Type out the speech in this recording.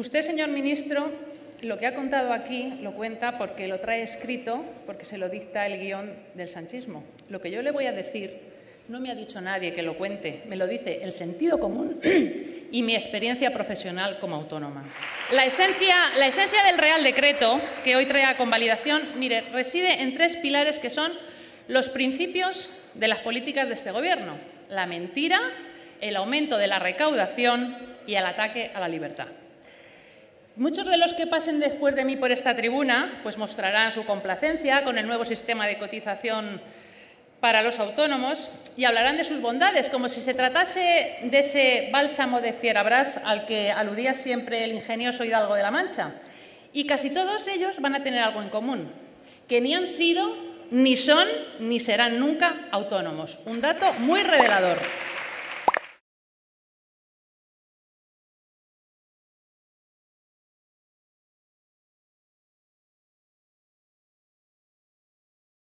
Usted, señor ministro, lo que ha contado aquí lo cuenta porque lo trae escrito, porque se lo dicta el guion del sanchismo. Lo que yo le voy a decir no me ha dicho nadie que lo cuente, me lo dice el sentido común y mi experiencia profesional como autónoma. La esencia, la esencia del Real Decreto que hoy trae a convalidación, mire, reside en tres pilares que son los principios de las políticas de este Gobierno. La mentira, el aumento de la recaudación y el ataque a la libertad. Muchos de los que pasen después de mí por esta tribuna pues mostrarán su complacencia con el nuevo sistema de cotización para los autónomos y hablarán de sus bondades, como si se tratase de ese bálsamo de fierabras al que aludía siempre el ingenioso Hidalgo de la Mancha. Y casi todos ellos van a tener algo en común, que ni han sido, ni son, ni serán nunca autónomos. Un dato muy revelador.